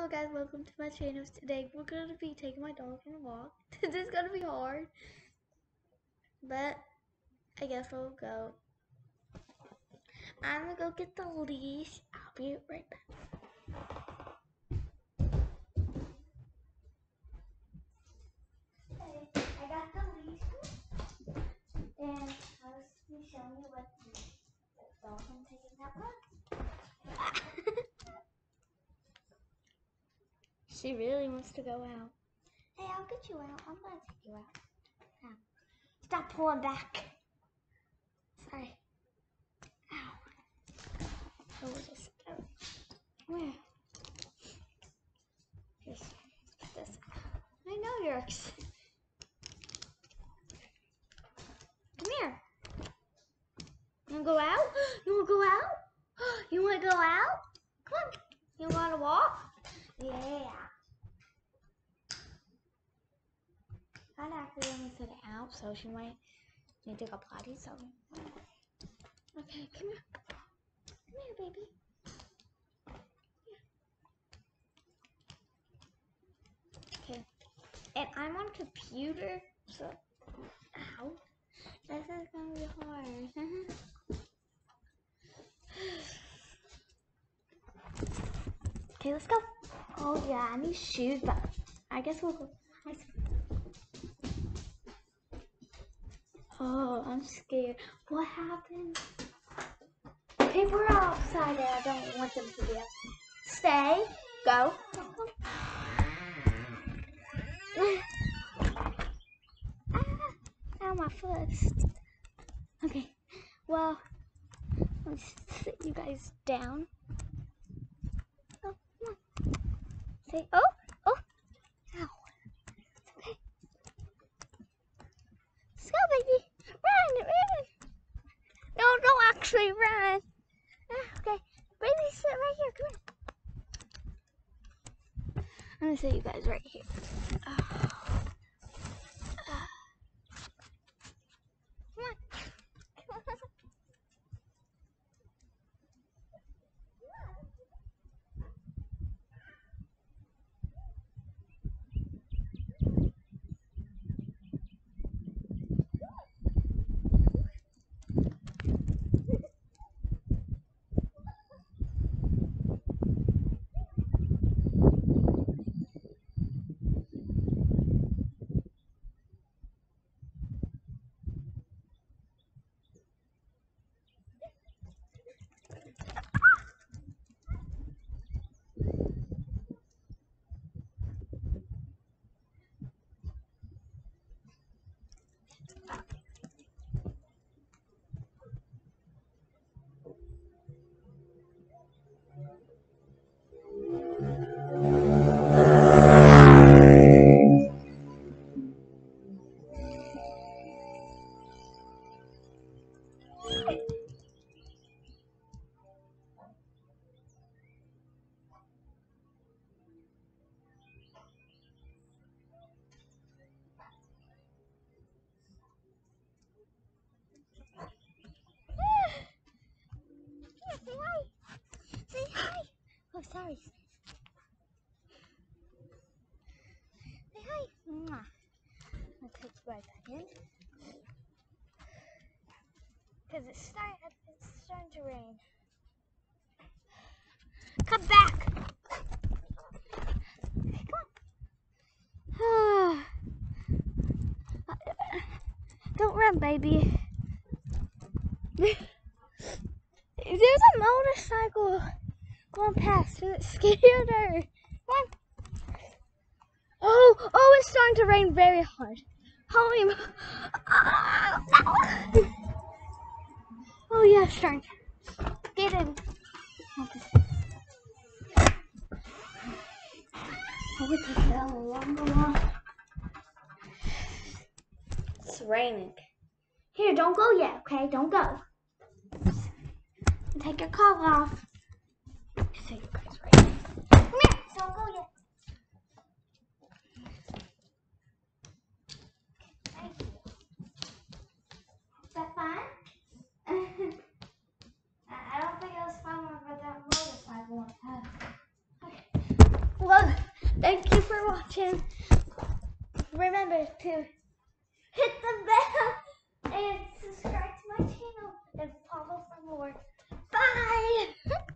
Hello guys, welcome to my channel. Today we're to be taking my dog on a walk. this is to be hard. But I guess we'll go. I'm to go get the leash. I'll be right back. Okay, I got the leash. And I was going to show you what the dog I'm taking that one. She really wants to go out. Hey, I'll get you out. I'm gonna take you out. Now, stop pulling back. Sorry. Ow. Oh, this. Oh. Where? Here's this. I know you're. ex- Come here. You wanna go out? You wanna go out? You wanna go out? Come on. You wanna walk? Yeah. I accidentally said out, so she might need to go potty. So, okay, come here, come here, baby. Okay, and I'm on computer, so ow, this is gonna be hard. okay, let's go. Oh yeah, I need shoes, but I guess we'll go. Oh, I'm scared. What happened? Okay, we're outside and I don't want them to be outside. Stay. Go. ah, my foot. Okay, well, let's sit you guys down. Oh, come on. Say, oh, oh, ow. It's okay. Let's go, baby. Run, run. No, don't actually run. Ah, Okay, baby, sit right here. Come here. I'm gonna sit you guys right here. Oh, sorry. Say hi. Mwah. I'll take you right back in. Because it's, start, it's starting to rain. Come back. Come on. Don't run, baby. There's a motorcycle going past. It scared her. Come on. Oh, oh, it's starting to rain very hard. Holy. Oh, yeah, starting. Get in. Oh? It's raining. Here, don't go yet, okay? Don't go. Take your collar off take you guys right now. Come here, so I'll go yet. That fun? I don't think it was fun with that motorcycle one. Okay. Well, thank you for watching. Remember to hit the bell and subscribe to my channel and follow for more. Bye!